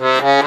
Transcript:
I'll.